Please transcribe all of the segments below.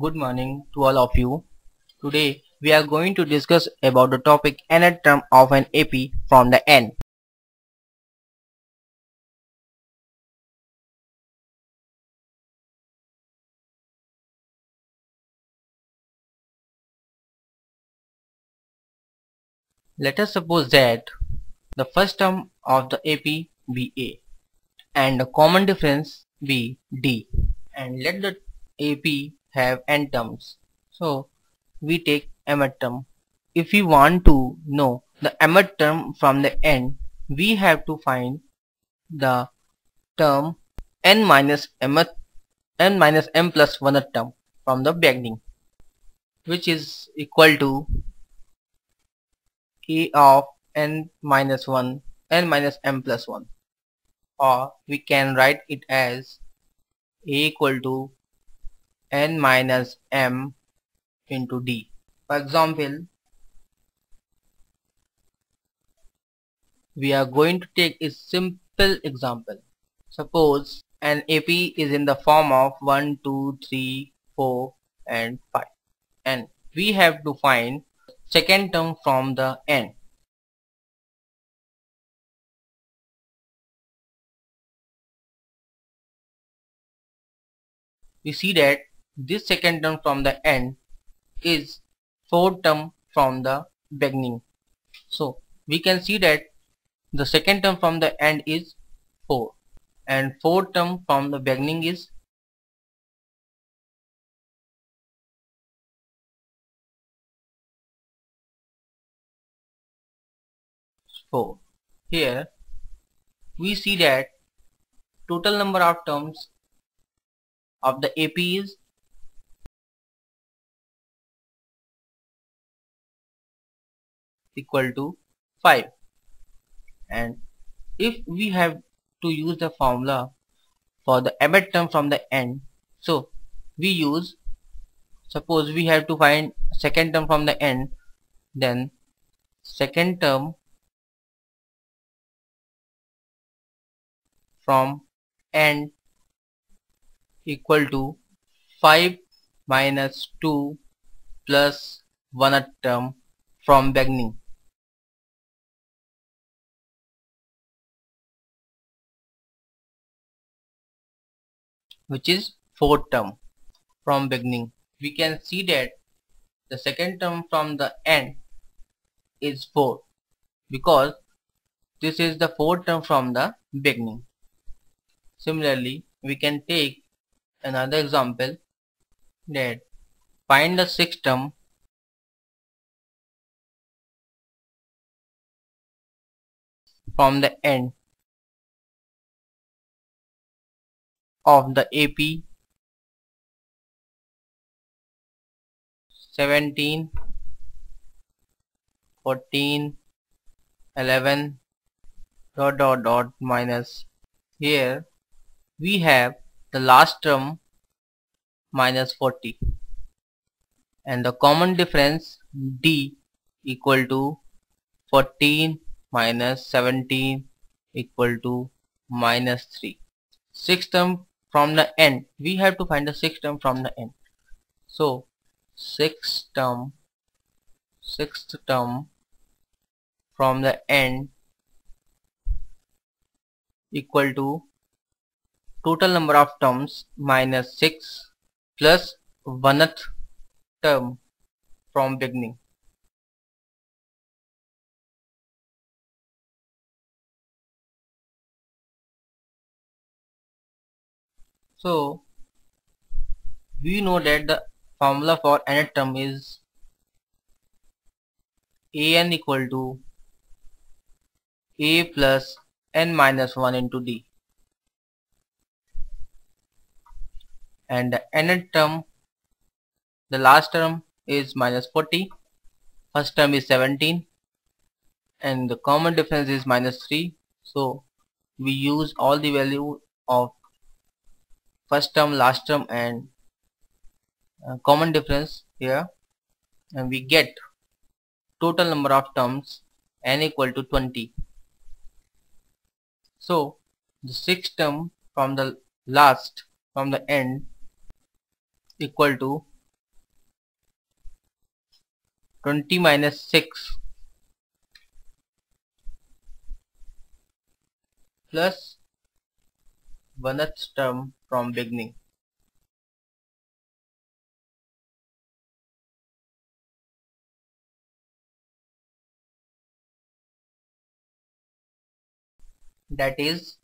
Good morning to all of you. Today we are going to discuss about the topic nth term of an AP from the n. Let us suppose that the first term of the AP be A and the common difference be D and let the AP have n terms. So we take mth term. If we want to know the mth term from the n, we have to find the term n minus mth n minus m plus 1th term from the beginning which is equal to a of n minus 1 n minus m plus 1 or we can write it as a equal to n minus m into d. For example, we are going to take a simple example. Suppose an AP is in the form of 1, 2, 3, 4 and 5 and we have to find second term from the n. We see that this second term from the end is fourth term from the beginning. So we can see that the second term from the end is 4 and fourth term from the beginning is four. Here we see that total number of terms of the AP is equal to 5 and if we have to use the formula for the mth term from the end so we use suppose we have to find second term from the end then second term from end equal to 5 minus 2 plus 1 term from beginning which is fourth term from beginning. We can see that the second term from the end is 4 because this is the fourth term from the beginning. Similarly we can take another example that find the sixth term from the end of the AP 17 14 11 dot dot dot minus. Here we have the last term minus 40 and the common difference D equal to 14 minus 17 equal to minus 3 sixth term from the end we have to find the sixth term from the end so sixth term sixth term from the end equal to total number of terms minus 6 plus 1th term from beginning. So we know that the formula for nth term is an equal to a plus n minus 1 into d. and the nth term the last term is minus 40 first term is 17 and the common difference is minus 3 so we use all the value of first term last term and uh, common difference here. And we get total number of terms n equal to 20 so the sixth term from the last from the end equal to 20 minus 6 plus one term from beginning. That is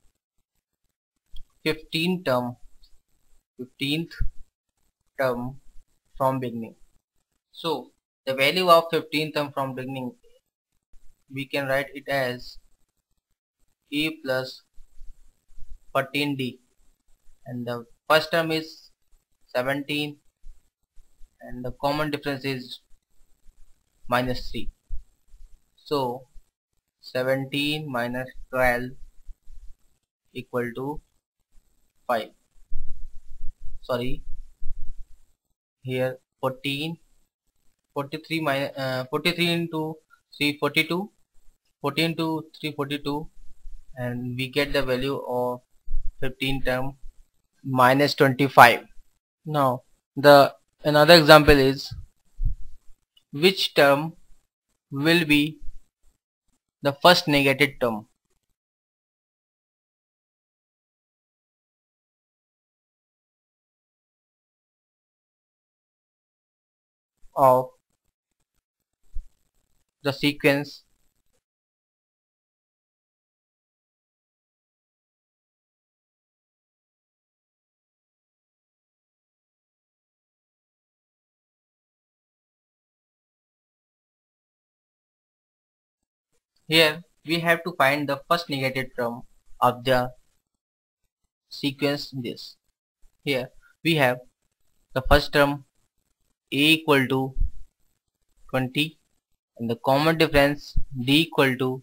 15 term. 15th term from beginning. So the value of 15th term from beginning we can write it as a plus 14d and the first term is 17 and the common difference is minus 3 so 17 minus 12 equal to 5 sorry. Here 14 43 minus uh, 43 into 342 14 to 342 and we get the value of 15 term minus 25 now the another example is which term will be the first negative term? Of the sequence Here we have to find the first negative term of the sequence this. Here we have the first term a equal to 20 and the common difference d equal to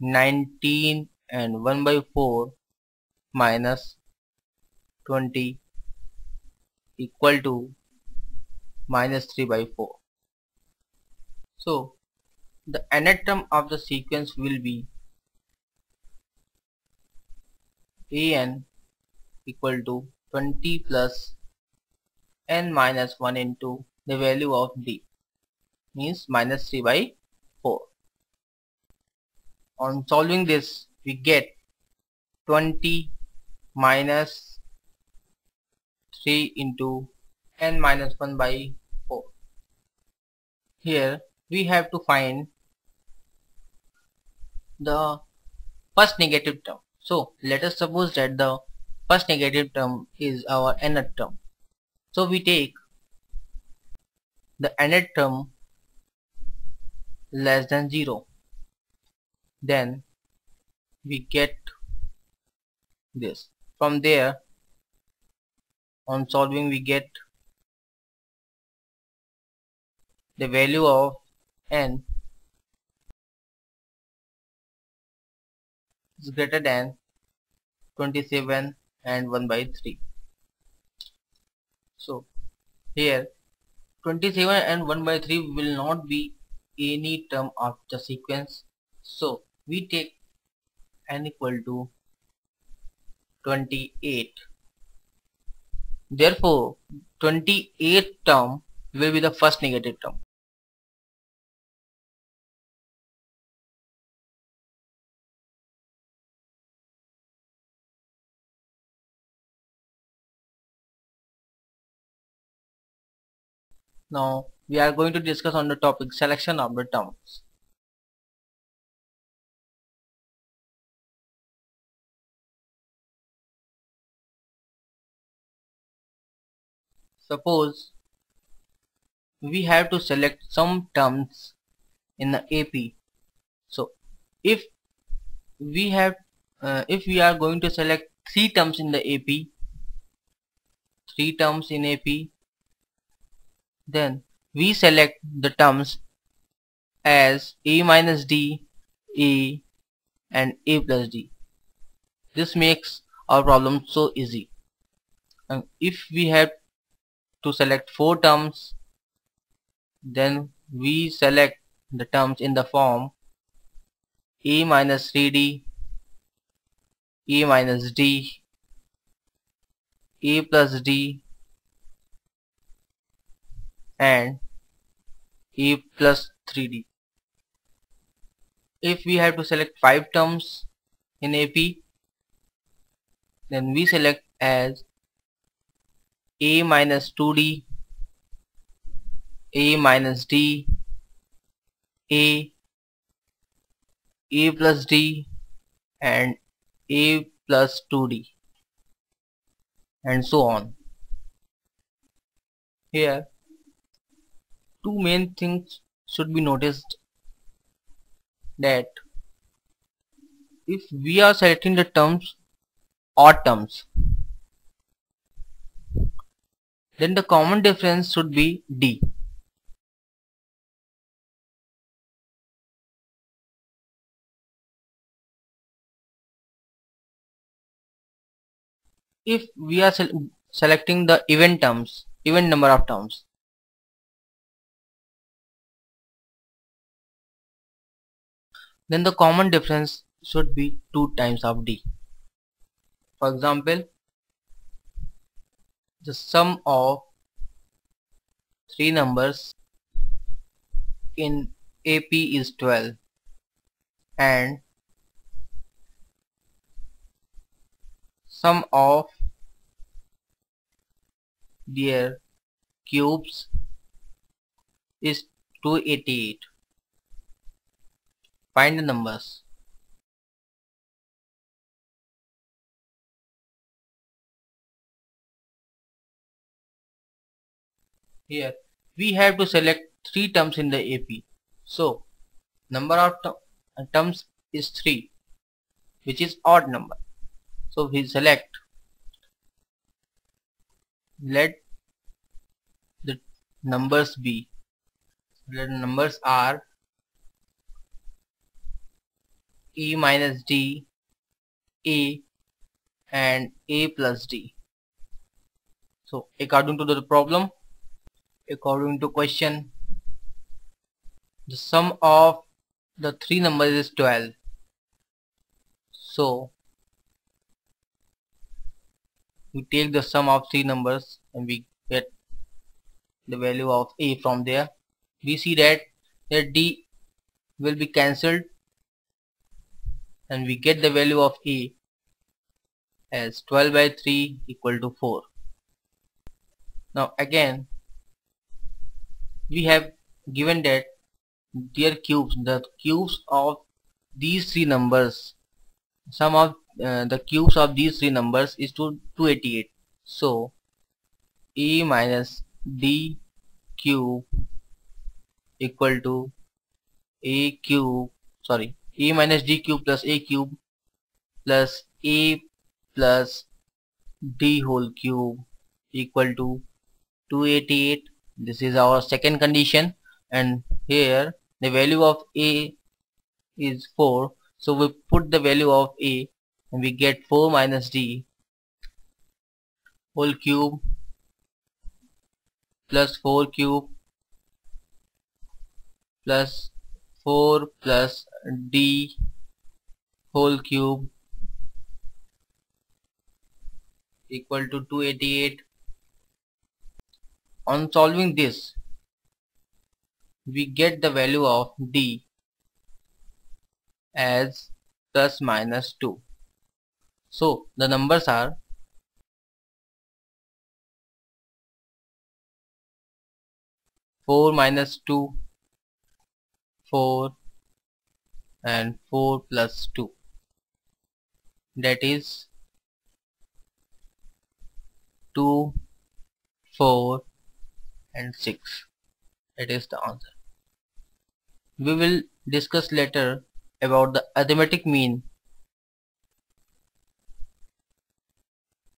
19 and 1 by 4 minus 20 equal to minus 3 by 4 so the nth term of the sequence will be an equal to 20 plus n minus 1 into the value of d means minus 3 by 4. On solving this we get 20 minus 3 into n minus 1 by 4. Here we have to find the first negative term. So let us suppose that the first negative term is our nth term. So we take the nth term less than 0 then we get this from there on solving we get the value of n is greater than 27 and 1 by 3 so here 27 and 1 by 3 will not be any term of the sequence. So we take n equal to 28 therefore 28th term will be the first negative term Now we are going to discuss on the topic selection of the terms. Suppose we have to select some terms in the AP. So if we have uh, if we are going to select three terms in the AP, three terms in AP then we select the terms as a minus d, a and a plus d. This makes our problem so easy. And if we have to select four terms then we select the terms in the form a minus 3d, a minus d, a plus d and a plus 3d. If we have to select 5 terms in AP then we select as a minus 2d a minus d a a plus d and a plus 2d and so on here two main things should be noticed. That if we are selecting the terms odd terms then the common difference should be d. If we are se selecting the even terms even number of terms then the common difference should be 2 times of d. For example the sum of three numbers in AP is 12 and sum of their cubes is 288 find the numbers. Here we have to select three terms in the AP so number of uh, terms is 3 which is odd number. So we select let the numbers be the numbers are e minus d a and a plus d. So according to the problem according to question the sum of the three numbers is 12 so we take the sum of three numbers and we get the value of a from there. We see that that d will be cancelled and we get the value of a as 12 by 3 equal to 4 now again we have given that their cubes the cubes of these three numbers sum of uh, the cubes of these three numbers is to 288 so a minus d cube equal to a cube sorry a minus d cube plus a cube plus a plus d whole cube equal to 288 this is our second condition. And here the value of a is 4 so we put the value of a and we get 4 minus d whole cube plus 4 cube plus 4 plus d whole cube equal to 288 on solving this we get the value of d as plus minus 2 so the numbers are four minus two, four, and four plus two. That is two, four, and six. That is the answer. We will discuss later about the arithmetic mean